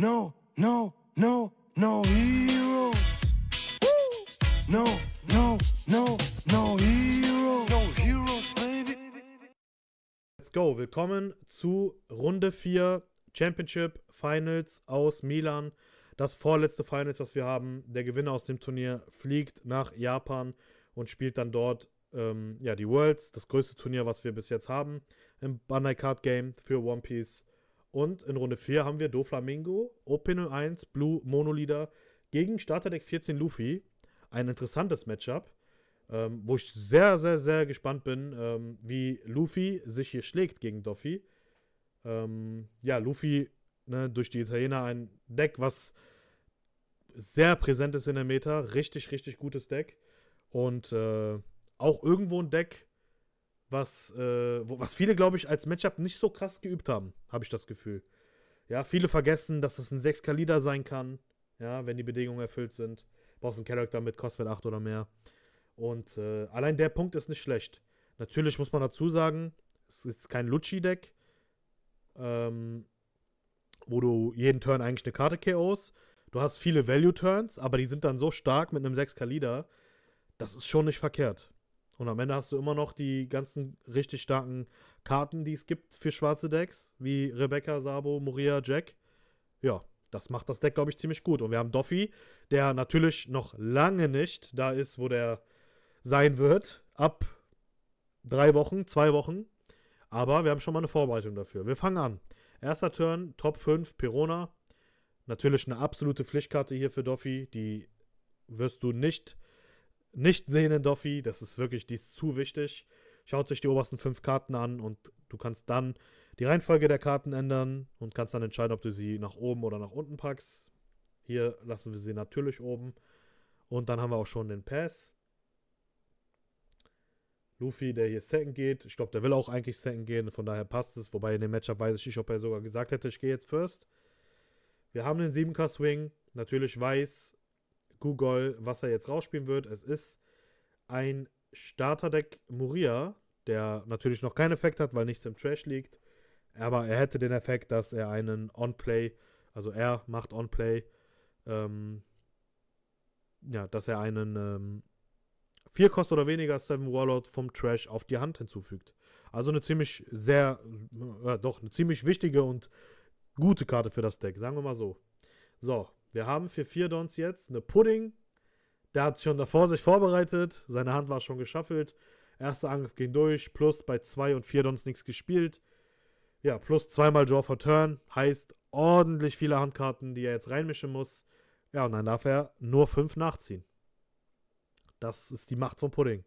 no, no, no, no heroes. No, no, no, no heroes. No heroes, baby. Let's go. Willkommen zu Runde 4 Championship Finals aus Milan. Das vorletzte Finals, das wir haben. Der Gewinner aus dem Turnier fliegt nach Japan und spielt dann dort ähm, ja, die Worlds, das größte Turnier, was wir bis jetzt haben im Bandai Card Game für One Piece. Und in Runde 4 haben wir Doflamingo, OP01, Blue Monolieder gegen Starterdeck 14 Luffy. Ein interessantes Matchup, ähm, wo ich sehr, sehr, sehr gespannt bin, ähm, wie Luffy sich hier schlägt gegen Doffy. Ähm, ja, Luffy ne, durch die Italiener ein Deck, was sehr präsent ist in der Meta. Richtig, richtig gutes Deck. Und äh, auch irgendwo ein Deck, was, äh, wo, was viele, glaube ich, als Matchup nicht so krass geübt haben, habe ich das Gefühl. Ja, viele vergessen, dass das ein 6K-Leader sein kann, ja, wenn die Bedingungen erfüllt sind. Brauchst einen Charakter mit Kostwert 8 oder mehr. Und äh, allein der Punkt ist nicht schlecht. Natürlich muss man dazu sagen, es ist kein Lucci-Deck, ähm, wo du jeden Turn eigentlich eine Karte KOs. Du hast viele Value-Turns, aber die sind dann so stark mit einem 6K-Leader, das ist schon nicht verkehrt. Und am Ende hast du immer noch die ganzen richtig starken Karten, die es gibt für schwarze Decks, wie Rebecca, Sabo, Moria, Jack. Ja, das macht das Deck, glaube ich, ziemlich gut. Und wir haben Doffy, der natürlich noch lange nicht da ist, wo der sein wird. Ab drei Wochen, zwei Wochen. Aber wir haben schon mal eine Vorbereitung dafür. Wir fangen an. Erster Turn, Top 5, Perona. Natürlich eine absolute Pflichtkarte hier für Doffy. Die wirst du nicht nicht sehen in Doffy. Das ist wirklich, die ist zu wichtig. Schaut sich die obersten fünf Karten an und du kannst dann die Reihenfolge der Karten ändern und kannst dann entscheiden, ob du sie nach oben oder nach unten packst. Hier lassen wir sie natürlich oben. Und dann haben wir auch schon den Pass. Luffy, der hier Second geht. Ich glaube, der will auch eigentlich Second gehen, von daher passt es. Wobei in dem Matchup weiß ich nicht, ob er sogar gesagt hätte, ich gehe jetzt First. Wir haben den 7K Swing. Natürlich weiß Google, was er jetzt rausspielen wird. Es ist ein Starterdeck Moria, der natürlich noch keinen Effekt hat, weil nichts im Trash liegt. Aber er hätte den Effekt, dass er einen On-Play, also er macht On-Play, ähm, ja, dass er einen ähm, 4 Kost oder weniger Seven Warlord vom Trash auf die Hand hinzufügt. Also eine ziemlich sehr, äh, doch, eine ziemlich wichtige und gute Karte für das Deck, sagen wir mal so. So, wir haben für vier Dons jetzt eine Pudding. Der hat schon davor sich vorbereitet. Seine Hand war schon geschaffelt. Erster Angriff ging durch. Plus bei zwei und vier Dons nichts gespielt. Ja, plus zweimal Draw for Turn. Heißt ordentlich viele Handkarten, die er jetzt reinmischen muss. Ja, und dann darf er nur fünf nachziehen. Das ist die Macht von Pudding.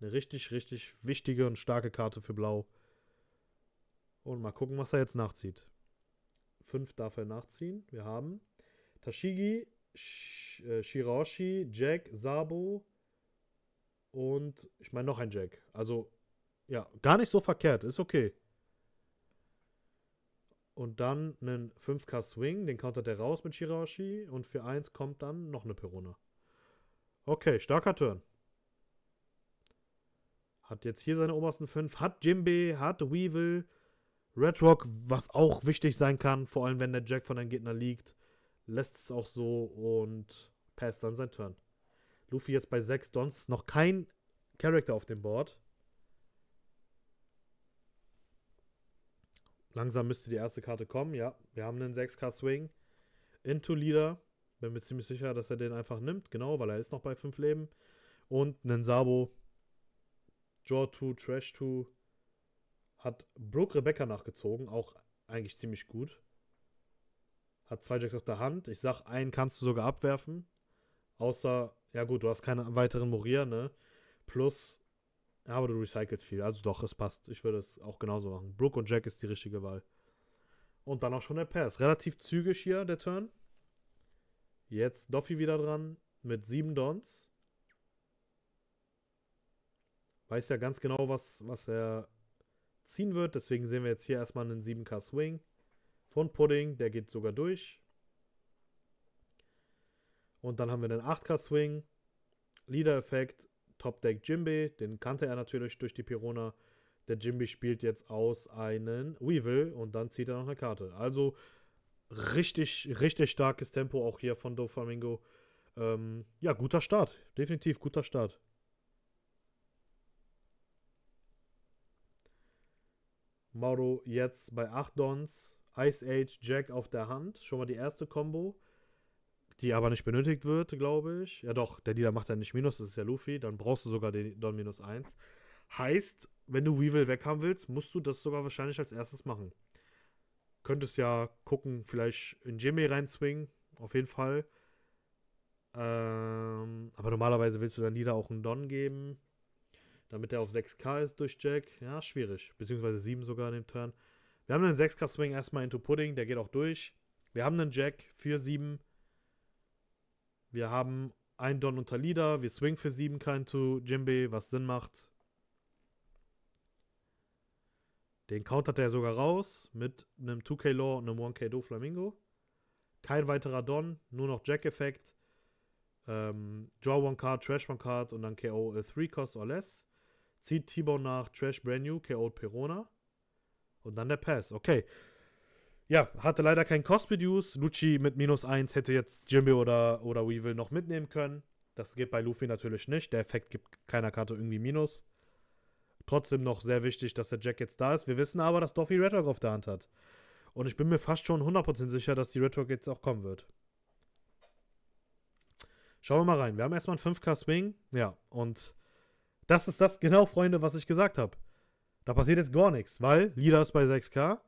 Eine richtig, richtig wichtige und starke Karte für Blau. Und mal gucken, was er jetzt nachzieht. Fünf darf er nachziehen. Wir haben Tashigi, Sh äh, Shirashi, Jack, Sabo und ich meine noch ein Jack. Also, ja, gar nicht so verkehrt. Ist okay. Und dann einen 5k Swing, den countert er raus mit Shirashi. Und für 1 kommt dann noch eine Perona. Okay, starker Turn. Hat jetzt hier seine obersten 5. Hat Jimbe, hat Weevil, Red Rock, was auch wichtig sein kann, vor allem wenn der Jack von deinem Gegner liegt lässt es auch so und passt dann sein Turn. Luffy jetzt bei 6 Dons, noch kein Charakter auf dem Board. Langsam müsste die erste Karte kommen. Ja, wir haben einen 6k Swing. Into Leader. Bin mir ziemlich sicher, dass er den einfach nimmt. Genau, weil er ist noch bei 5 Leben. Und einen Sabo. Draw 2, Trash 2. Hat Brooke Rebecca nachgezogen. Auch eigentlich ziemlich gut. Hat zwei Jacks auf der Hand. Ich sag, einen kannst du sogar abwerfen. Außer, ja gut, du hast keine weiteren Moria, ne? Plus, aber du recycelst viel. Also doch, es passt. Ich würde es auch genauso machen. Brooke und Jack ist die richtige Wahl. Und dann auch schon der Pass. Relativ zügig hier, der Turn. Jetzt Doffy wieder dran mit sieben Dons. Weiß ja ganz genau, was, was er ziehen wird. Deswegen sehen wir jetzt hier erstmal einen 7K Swing von Pudding, der geht sogar durch. Und dann haben wir den 8K Swing, Leader-Effekt, Top Deck Jimbe, den kannte er natürlich durch die Pirona. Der Jimbe spielt jetzt aus einen Weevil und dann zieht er noch eine Karte. Also richtig, richtig starkes Tempo auch hier von Doflamingo. Ähm, ja, guter Start. Definitiv guter Start. Mauro jetzt bei 8 Dons. Ice Age, Jack auf der Hand. Schon mal die erste Combo. Die aber nicht benötigt wird, glaube ich. Ja doch, der Dealer macht ja nicht Minus, das ist ja Luffy. Dann brauchst du sogar den Don minus 1. Heißt, wenn du Weevil weghaben willst, musst du das sogar wahrscheinlich als erstes machen. Könntest ja gucken, vielleicht in Jimmy reinswingen. Auf jeden Fall. Ähm, aber normalerweise willst du dann Lieder auch einen Don geben. Damit er auf 6k ist durch Jack. Ja, schwierig. Beziehungsweise 7 sogar in dem Turn. Wir haben einen 6k-Swing erstmal into Pudding, der geht auch durch. Wir haben einen Jack für 7. Wir haben einen Don unter Leader. Wir swingen für 7k into Jimbe, was Sinn macht. Den countert er sogar raus mit einem 2k Law und einem 1k Do Flamingo. Kein weiterer Don, nur noch Jack-Effekt. Ähm, draw one card, trash one card und dann KO 3 cost or less. Zieht T-Bone nach, trash brand new, KO Perona. Und dann der Pass. Okay. Ja, hatte leider kein Cost-Reduce. Lucci mit minus 1 hätte jetzt Jimmy oder, oder Weevil noch mitnehmen können. Das geht bei Luffy natürlich nicht. Der Effekt gibt keiner Karte irgendwie Minus. Trotzdem noch sehr wichtig, dass der Jack jetzt da ist. Wir wissen aber, dass Doffy Red Rock auf der Hand hat. Und ich bin mir fast schon 100% sicher, dass die Red Rock jetzt auch kommen wird. Schauen wir mal rein. Wir haben erstmal einen 5K Swing. Ja, und das ist das genau, Freunde, was ich gesagt habe. Da passiert jetzt gar nichts, weil Leader ist bei 6K.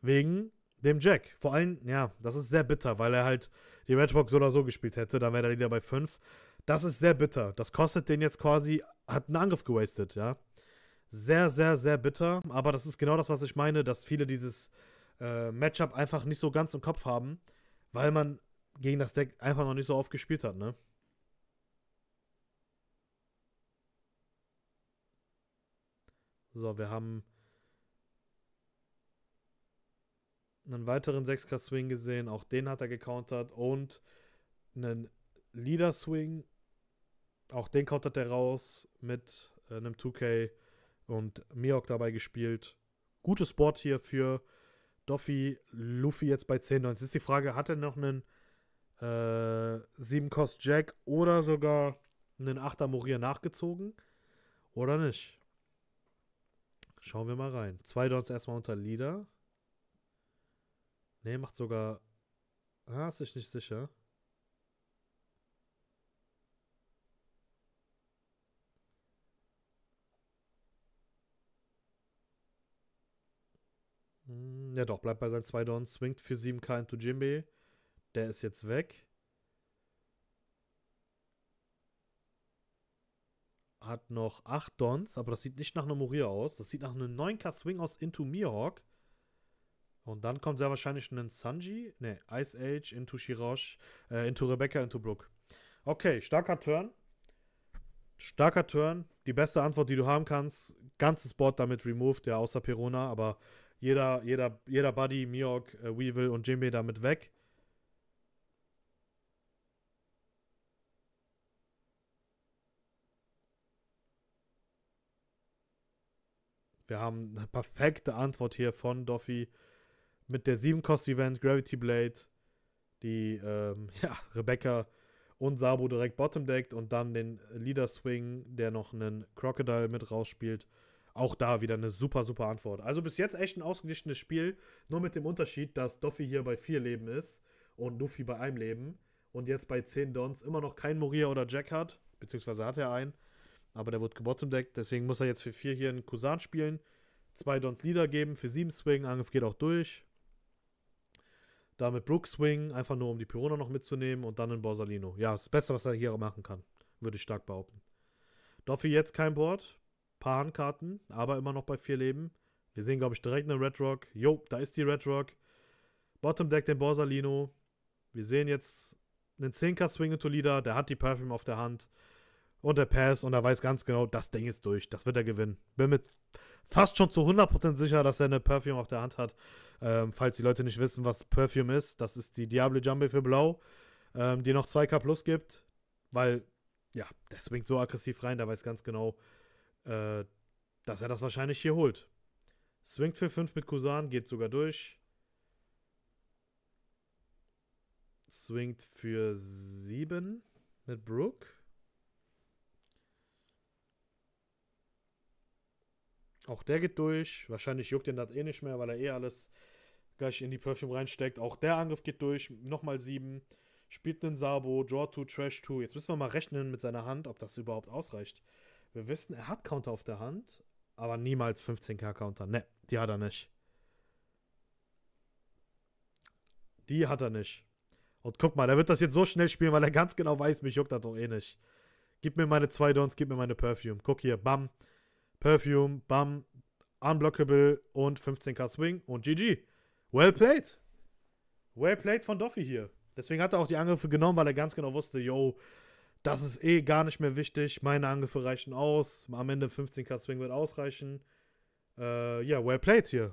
Wegen dem Jack. Vor allem, ja, das ist sehr bitter, weil er halt die Redbox so oder so gespielt hätte. Dann wäre der Leader bei 5. Das ist sehr bitter. Das kostet den jetzt quasi, hat einen Angriff gewastet, ja. Sehr, sehr, sehr bitter. Aber das ist genau das, was ich meine, dass viele dieses äh, Matchup einfach nicht so ganz im Kopf haben, weil man gegen das Deck einfach noch nicht so oft gespielt hat, ne? So, wir haben einen weiteren 6K-Swing gesehen. Auch den hat er gecountert. Und einen Leader-Swing. Auch den countert er raus mit äh, einem 2K und Miok dabei gespielt. Gutes Board hier für Doffy. Luffy jetzt bei 10. Jetzt ist die Frage, hat er noch einen äh, 7 Cost Jack oder sogar einen 8er Moria nachgezogen? Oder nicht? Schauen wir mal rein. Zwei Dons erstmal unter Leader. Ne, macht sogar. Ah, ist sich nicht sicher. Hm, ja doch, bleibt bei seinen zwei Dons. Swingt für 7k into Jimbe. Der ist jetzt weg. Hat noch 8 Dons, aber das sieht nicht nach einer Moria aus. Das sieht nach einem 9k Swing aus into Mihawk. Und dann kommt sehr wahrscheinlich ein Sanji. Ne, Ice Age into Shirosh, äh, into Rebecca, into Brooke. Okay, starker Turn. Starker Turn. Die beste Antwort, die du haben kannst. Ganzes Board damit removed, ja, außer Perona, aber jeder, jeder, jeder Buddy, Mihawk, äh, Weevil und Jimbe damit weg. Wir haben eine perfekte Antwort hier von Doffy mit der 7-Cost-Event Gravity Blade, die ähm, ja, Rebecca und Sabo direkt bottom deckt und dann den Leader Swing, der noch einen Crocodile mit rausspielt. Auch da wieder eine super, super Antwort. Also bis jetzt echt ein ausgeglichenes Spiel, nur mit dem Unterschied, dass Doffy hier bei 4 Leben ist und Luffy bei einem Leben und jetzt bei 10 Dons immer noch kein Moria oder Jack hat, beziehungsweise hat er einen aber der wird gebottomdeckt, deswegen muss er jetzt für 4 hier einen Kusan spielen. Zwei Dons Leader geben, für 7 Swing, Angriff geht auch durch. Damit Brook Swing, einfach nur um die Pirona noch mitzunehmen und dann einen Borsalino. Ja, das Beste, was er hier machen kann, würde ich stark behaupten. Doffy jetzt kein Board, paar Handkarten, aber immer noch bei 4 Leben. Wir sehen, glaube ich, direkt eine Red Rock. Jo, da ist die Red Rock. Bottom Deck den Borsalino. Wir sehen jetzt einen 10k Swing into Leader, der hat die Perfume auf der Hand und der Pass und er weiß ganz genau, das Ding ist durch, das wird er gewinnen. Bin mir fast schon zu 100% sicher, dass er eine Perfume auf der Hand hat. Ähm, falls die Leute nicht wissen, was Perfume ist, das ist die Diable Jumbe für Blau, ähm, die noch 2k plus gibt, weil, ja, der swingt so aggressiv rein, der weiß ganz genau, äh, dass er das wahrscheinlich hier holt. Swingt für 5 mit Kusan, geht sogar durch. swingt für 7 mit Brook. Auch der geht durch. Wahrscheinlich juckt ihn das eh nicht mehr, weil er eh alles gleich in die Perfume reinsteckt. Auch der Angriff geht durch. Nochmal 7. Spielt einen Sabo, Draw 2, Trash 2. Jetzt müssen wir mal rechnen mit seiner Hand, ob das überhaupt ausreicht. Wir wissen, er hat Counter auf der Hand, aber niemals 15k Counter. Ne, die hat er nicht. Die hat er nicht. Und guck mal, der wird das jetzt so schnell spielen, weil er ganz genau weiß, mich juckt das doch eh nicht. Gib mir meine zwei Dons, gib mir meine Perfume. Guck hier, bam. Perfume, bam. Unblockable und 15k Swing und GG. Well played. Well played von Doffy hier. Deswegen hat er auch die Angriffe genommen, weil er ganz genau wusste, yo, das ist eh gar nicht mehr wichtig. Meine Angriffe reichen aus. Am Ende 15k Swing wird ausreichen. Äh, ja, well played hier.